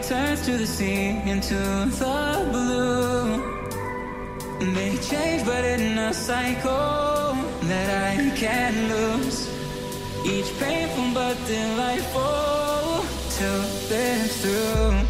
returns to the sea into the blue. They change, but in a cycle that I can't lose. Each painful but delightful to live through.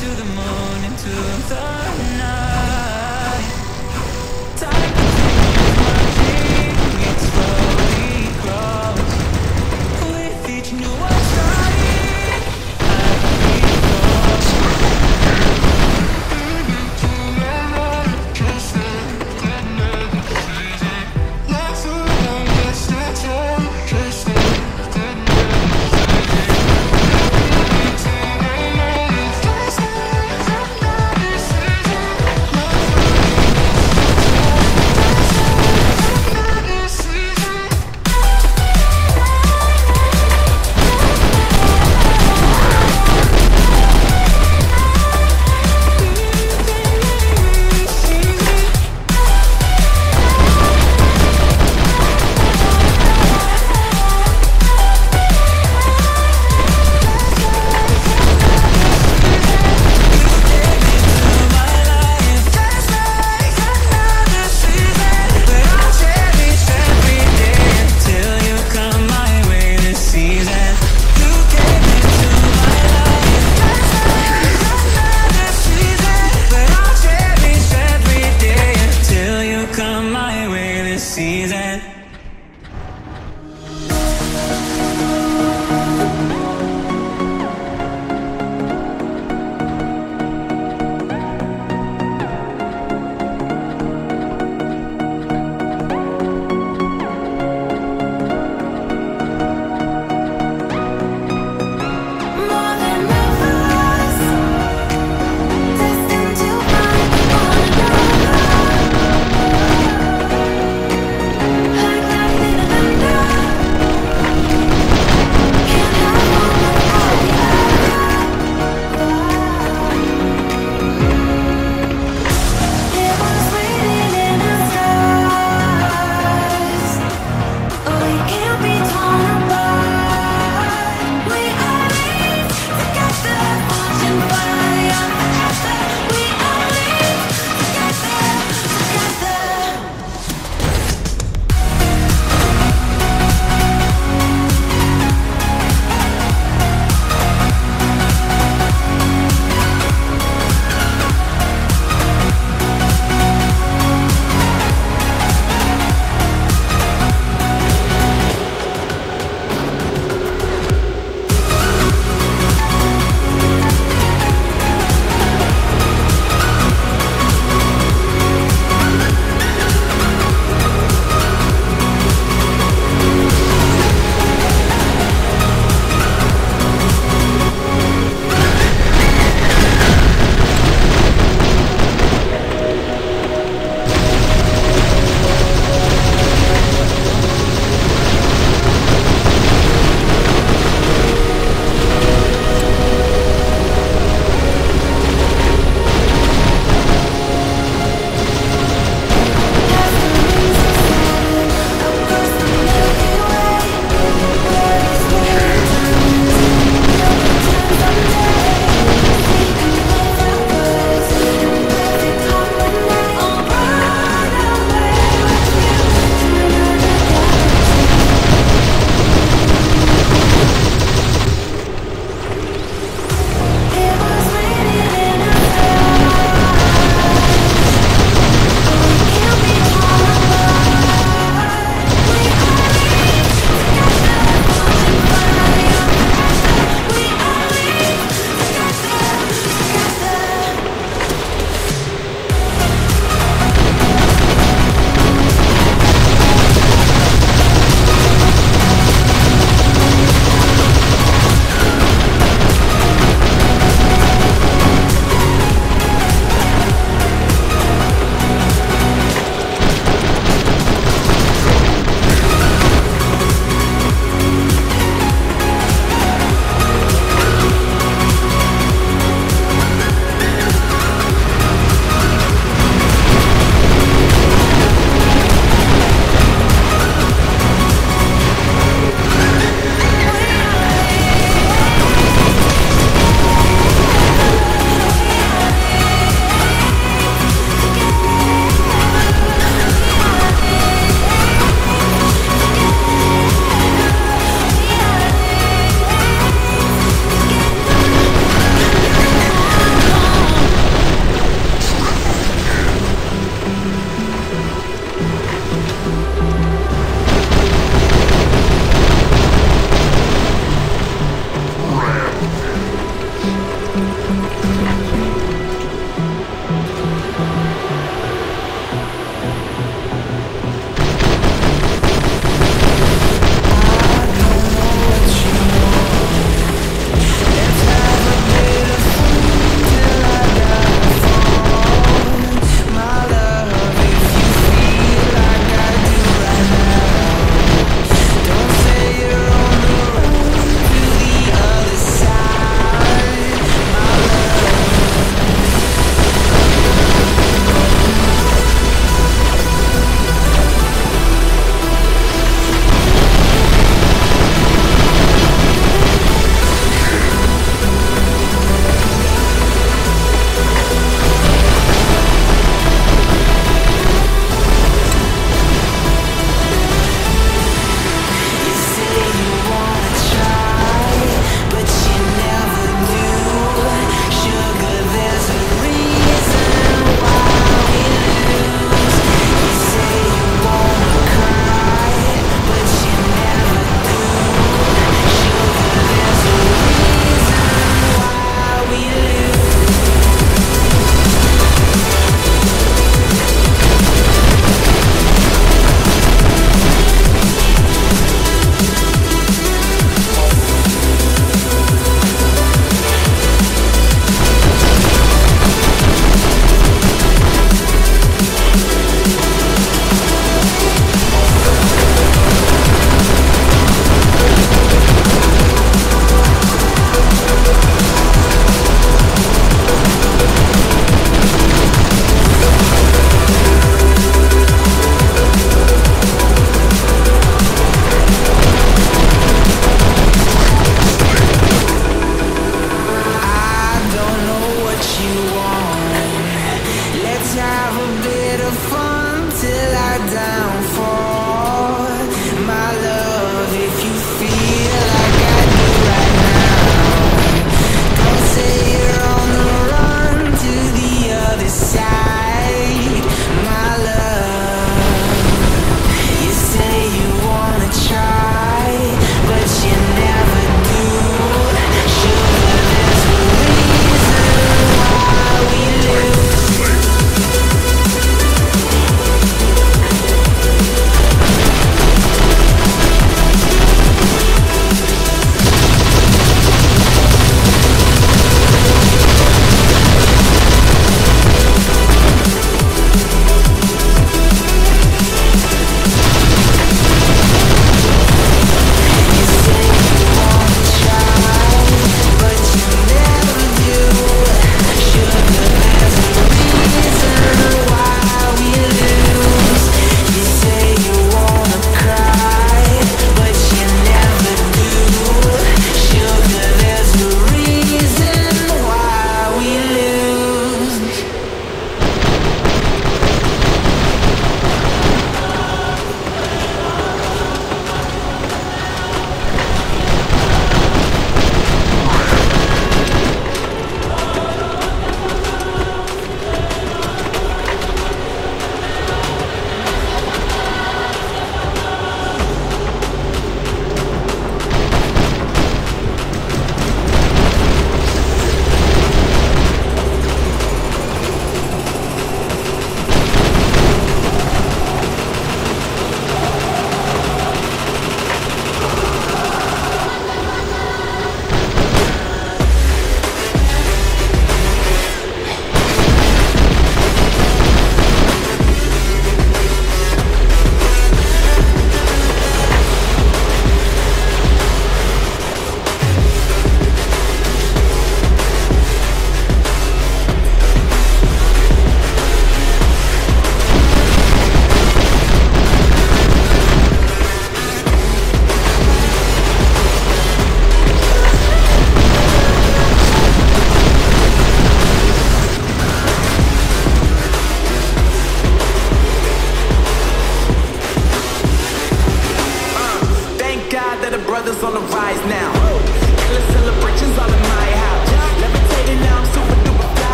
into the moon, into the night.